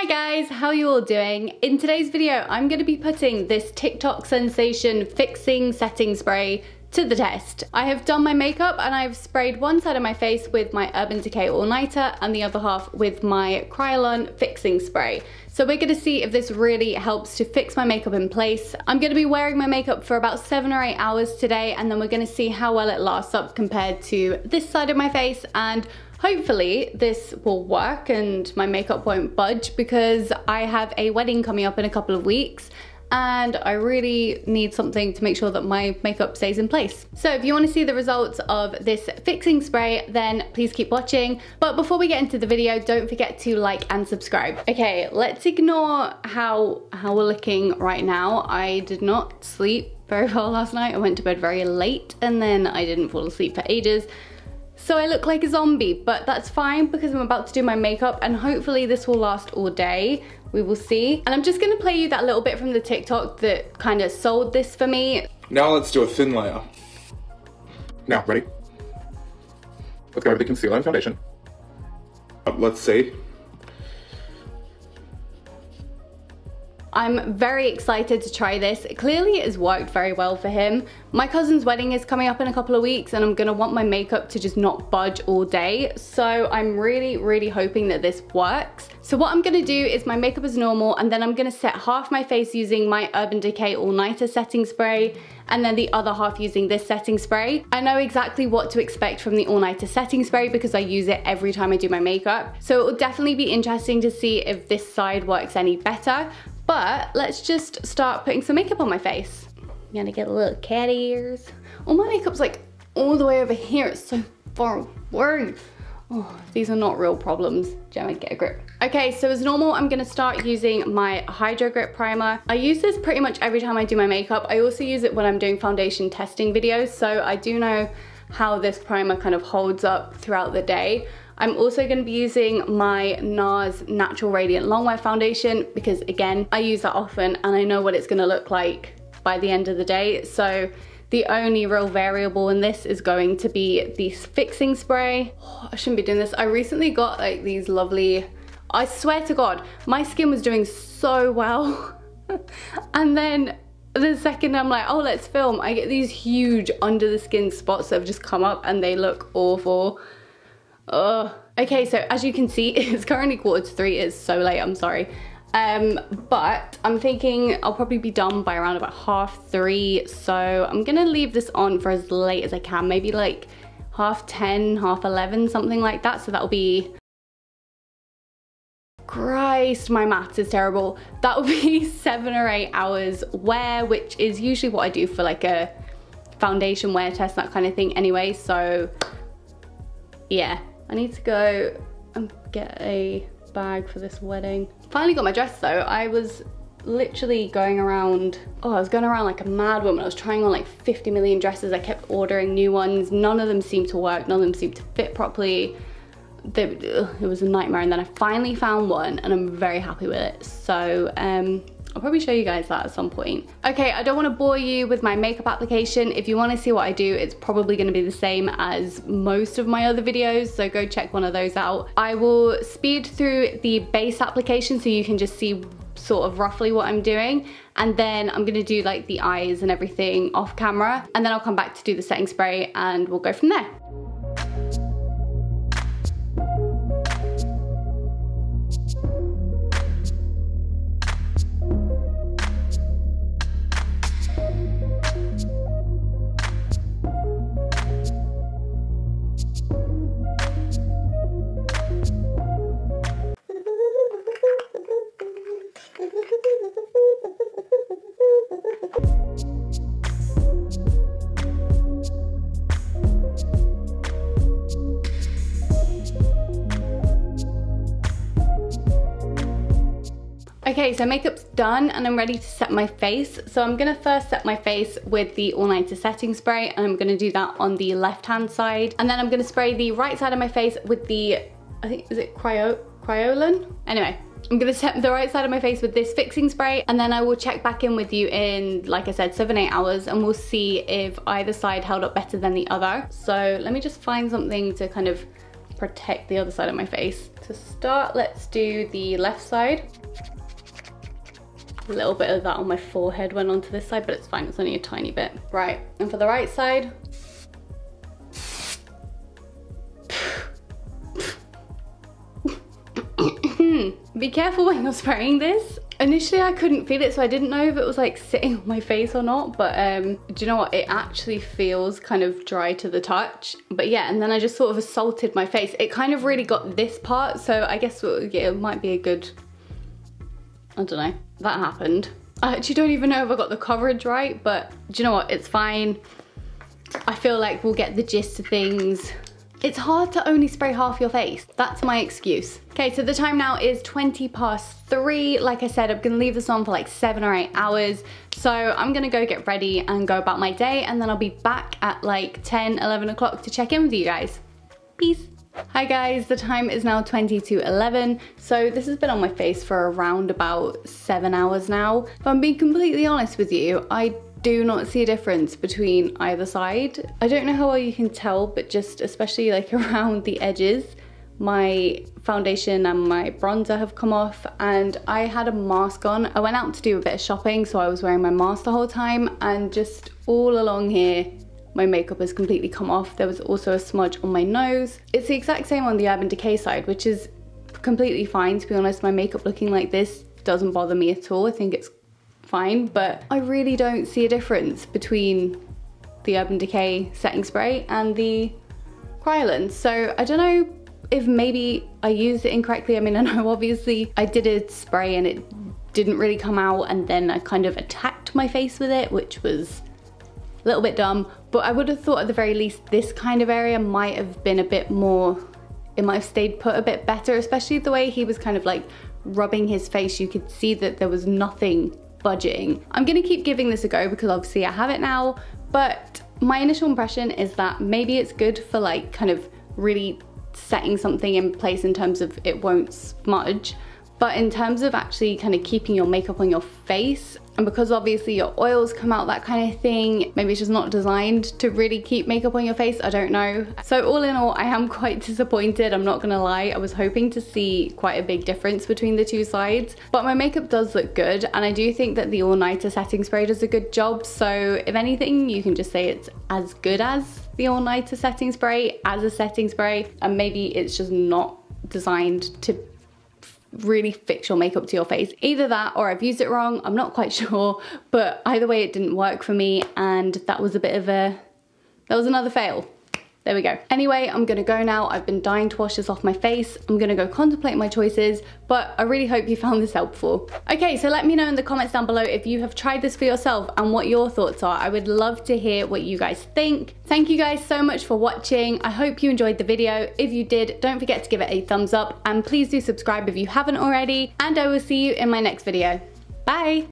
Hi guys, how are you all doing? In today's video, I'm going to be putting this TikTok sensation fixing setting spray to the test. I have done my makeup and I've sprayed one side of my face with my Urban Decay All Nighter and the other half with my Kryolan fixing spray. So we're gonna see if this really helps to fix my makeup in place. I'm gonna be wearing my makeup for about seven or eight hours today and then we're gonna see how well it lasts up compared to this side of my face and Hopefully this will work and my makeup won't budge because I have a wedding coming up in a couple of weeks and I really need something to make sure that my makeup stays in place. So if you want to see the results of this fixing spray, then please keep watching. But before we get into the video, don't forget to like and subscribe. Okay, let's ignore how, how we're looking right now. I did not sleep very well last night. I went to bed very late and then I didn't fall asleep for ages. So I look like a zombie, but that's fine because I'm about to do my makeup and hopefully this will last all day. We will see. And I'm just gonna play you that little bit from the TikTok that kind of sold this for me. Now let's do a thin layer. Now, ready? Let's go over the concealer and foundation. Let's see. I'm very excited to try this. Clearly it has worked very well for him. My cousin's wedding is coming up in a couple of weeks and I'm gonna want my makeup to just not budge all day. So I'm really, really hoping that this works. So what I'm gonna do is my makeup is normal and then I'm gonna set half my face using my Urban Decay All Nighter setting spray and then the other half using this setting spray. I know exactly what to expect from the All Nighter setting spray because I use it every time I do my makeup. So it will definitely be interesting to see if this side works any better. But let's just start putting some makeup on my face. I'm gonna get a little cat ears. Oh, my makeup's like all the way over here. It's so far away. Oh, these are not real problems. Gemma, get a grip. Okay, so as normal, I'm gonna start using my Hydro Grip Primer. I use this pretty much every time I do my makeup. I also use it when I'm doing foundation testing videos, so I do know how this primer kind of holds up throughout the day. I'm also gonna be using my NARS Natural Radiant Longwear Foundation because again, I use that often and I know what it's gonna look like by the end of the day. So the only real variable in this is going to be the fixing spray. Oh, I shouldn't be doing this. I recently got like these lovely, I swear to God, my skin was doing so well. and then the second I'm like, oh, let's film, I get these huge under the skin spots that have just come up and they look awful. Ugh. Okay, so as you can see, it's currently quarter to three. It's so late, I'm sorry. Um, but I'm thinking I'll probably be done by around about half three. So I'm gonna leave this on for as late as I can, maybe like half 10, half 11, something like that. So that'll be, Christ, my maths is terrible. That will be seven or eight hours wear, which is usually what I do for like a foundation wear test, that kind of thing anyway. So yeah, I need to go and get a bag for this wedding. Finally got my dress though. I was literally going around, oh, I was going around like a mad woman. I was trying on like 50 million dresses. I kept ordering new ones. None of them seemed to work. None of them seemed to fit properly. They, ugh, it was a nightmare. And then I finally found one and I'm very happy with it. So um, I'll probably show you guys that at some point. Okay, I don't wanna bore you with my makeup application. If you wanna see what I do, it's probably gonna be the same as most of my other videos, so go check one of those out. I will speed through the base application so you can just see sort of roughly what I'm doing and then I'm gonna do like the eyes and everything off camera and then I'll come back to do the setting spray and we'll go from there. Okay, so makeup's done and I'm ready to set my face. So I'm gonna first set my face with the All Nighter Setting Spray and I'm gonna do that on the left-hand side. And then I'm gonna spray the right side of my face with the, I think, is it Cryo, Kryolan? Anyway, I'm gonna set the right side of my face with this fixing spray and then I will check back in with you in, like I said, seven, eight hours and we'll see if either side held up better than the other. So let me just find something to kind of protect the other side of my face. To start, let's do the left side. A little bit of that on my forehead went onto this side, but it's fine, it's only a tiny bit. Right, and for the right side, Be careful when you're spraying this. Initially I couldn't feel it so I didn't know if it was like sitting on my face or not but um, do you know what? It actually feels kind of dry to the touch. But yeah and then I just sort of assaulted my face. It kind of really got this part so I guess it might be a good I don't know that happened I actually don't even know if I got the coverage right but do you know what it's fine I feel like we'll get the gist of things it's hard to only spray half your face. That's my excuse. Okay, so the time now is 20 past three. Like I said, I'm gonna leave this on for like seven or eight hours. So I'm gonna go get ready and go about my day and then I'll be back at like 10, 11 o'clock to check in with you guys. Peace. Hi guys, the time is now 20 to 11. So this has been on my face for around about seven hours now. If I'm being completely honest with you, I do not see a difference between either side. I don't know how well you can tell, but just especially like around the edges, my foundation and my bronzer have come off and I had a mask on. I went out to do a bit of shopping, so I was wearing my mask the whole time and just all along here, my makeup has completely come off. There was also a smudge on my nose. It's the exact same on the Urban Decay side, which is completely fine. To be honest, my makeup looking like this doesn't bother me at all. I think it's fine, but I really don't see a difference between the Urban Decay setting spray and the Kryolan. So I don't know if maybe I used it incorrectly. I mean, I know obviously I did a spray and it didn't really come out and then I kind of attacked my face with it, which was a little bit dumb, but I would have thought at the very least this kind of area might have been a bit more, it might have stayed put a bit better, especially the way he was kind of like rubbing his face. You could see that there was nothing budging. I'm gonna keep giving this a go because obviously I have it now, but my initial impression is that maybe it's good for like kind of really setting something in place in terms of it won't smudge. But in terms of actually kind of keeping your makeup on your face, and because obviously your oils come out, that kind of thing, maybe it's just not designed to really keep makeup on your face, I don't know. So all in all, I am quite disappointed, I'm not gonna lie. I was hoping to see quite a big difference between the two sides, but my makeup does look good, and I do think that the All Nighter setting spray does a good job, so if anything, you can just say it's as good as the All Nighter setting spray as a setting spray, and maybe it's just not designed to really fix your makeup to your face. Either that or I've used it wrong, I'm not quite sure, but either way it didn't work for me and that was a bit of a, that was another fail. There we go. Anyway, I'm gonna go now. I've been dying to wash this off my face. I'm gonna go contemplate my choices, but I really hope you found this helpful. Okay, so let me know in the comments down below if you have tried this for yourself and what your thoughts are. I would love to hear what you guys think. Thank you guys so much for watching. I hope you enjoyed the video. If you did, don't forget to give it a thumbs up and please do subscribe if you haven't already. And I will see you in my next video. Bye.